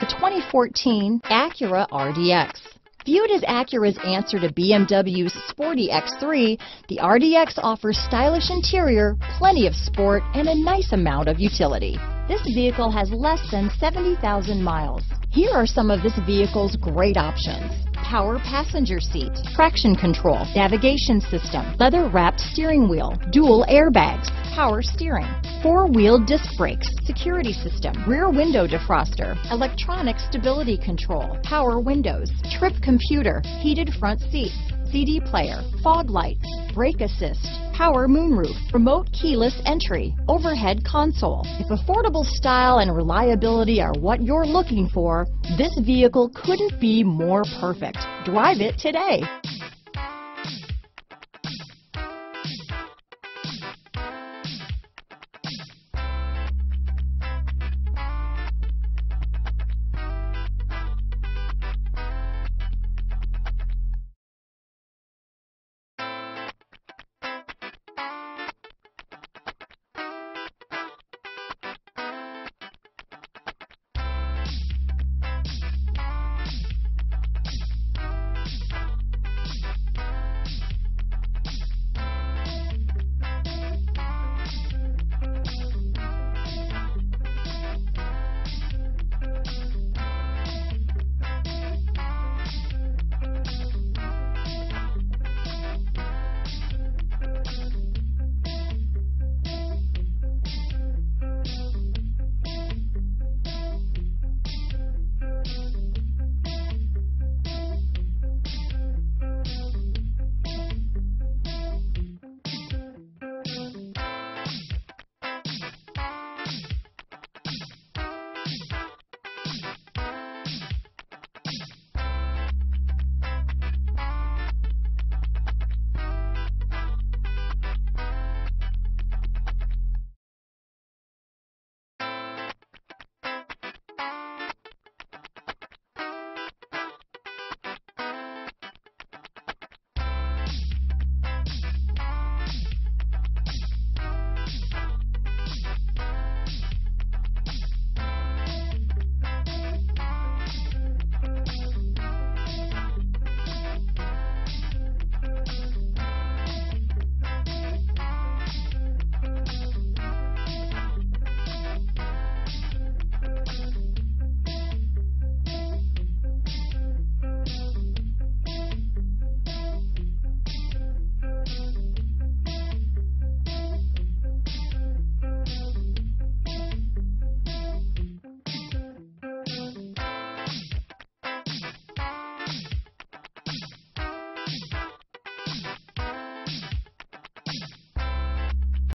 The 2014 Acura RDX. Viewed as Acura's answer to BMW's sporty X3, the RDX offers stylish interior, plenty of sport, and a nice amount of utility. This vehicle has less than 70,000 miles. Here are some of this vehicle's great options. Power passenger seat, traction control, navigation system, leather wrapped steering wheel, dual airbags, power steering, four-wheel disc brakes, security system, rear window defroster, electronic stability control, power windows, trip computer, heated front seats, CD player, fog lights, brake assist, power moonroof, remote keyless entry, overhead console. If affordable style and reliability are what you're looking for, this vehicle couldn't be more perfect. Drive it today.